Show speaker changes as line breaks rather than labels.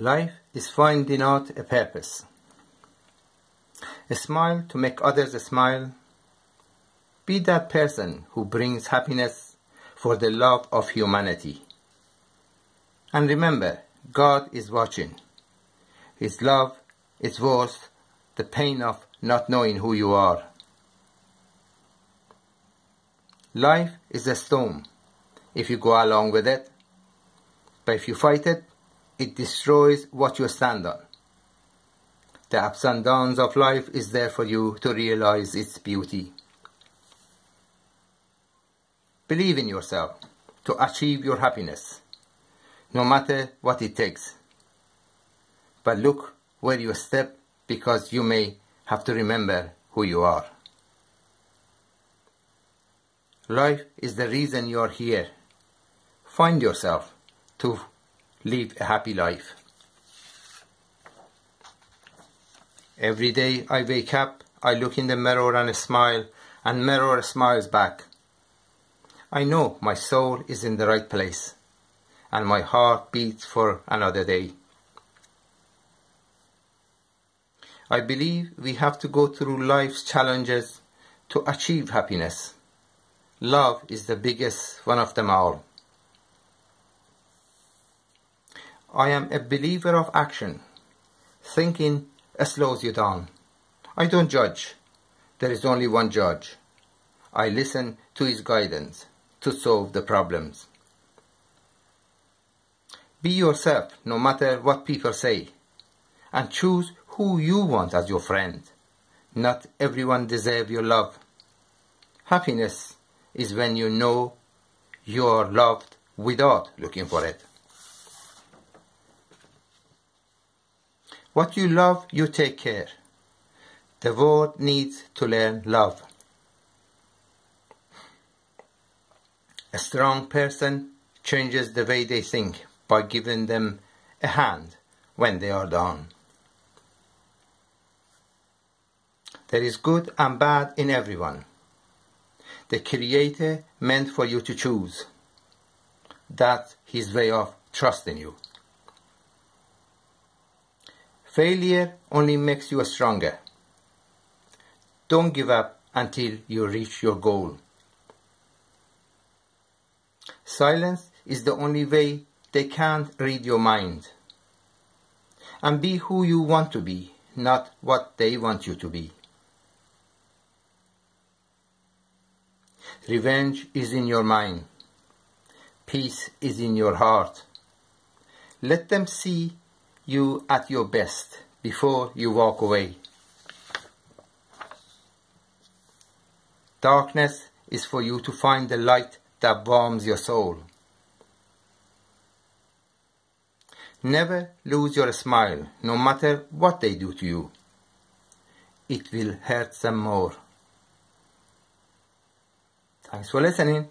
Life is finding out a purpose. A smile to make others smile. Be that person who brings happiness for the love of humanity. And remember, God is watching. His love is worth the pain of not knowing who you are. Life is a storm if you go along with it. But if you fight it, it destroys what you stand on. The ups and downs of life is there for you to realize its beauty. Believe in yourself to achieve your happiness, no matter what it takes. But look where you step because you may have to remember who you are. Life is the reason you are here. Find yourself to live a happy life. Every day I wake up, I look in the mirror and smile, and mirror smiles back. I know my soul is in the right place, and my heart beats for another day. I believe we have to go through life's challenges to achieve happiness. Love is the biggest one of them all. I am a believer of action. Thinking slows you down. I don't judge. There is only one judge. I listen to his guidance to solve the problems. Be yourself no matter what people say and choose who you want as your friend. Not everyone deserves your love. Happiness is when you know you are loved without looking for it. What you love, you take care. The world needs to learn love. A strong person changes the way they think by giving them a hand when they are down. There is good and bad in everyone. The Creator meant for you to choose. That's His way of trusting you. Failure only makes you stronger. Don't give up until you reach your goal. Silence is the only way they can't read your mind. And be who you want to be, not what they want you to be. Revenge is in your mind. Peace is in your heart. Let them see you at your best before you walk away. Darkness is for you to find the light that warms your soul. Never lose your smile, no matter what they do to you. It will hurt them more. Thanks for listening.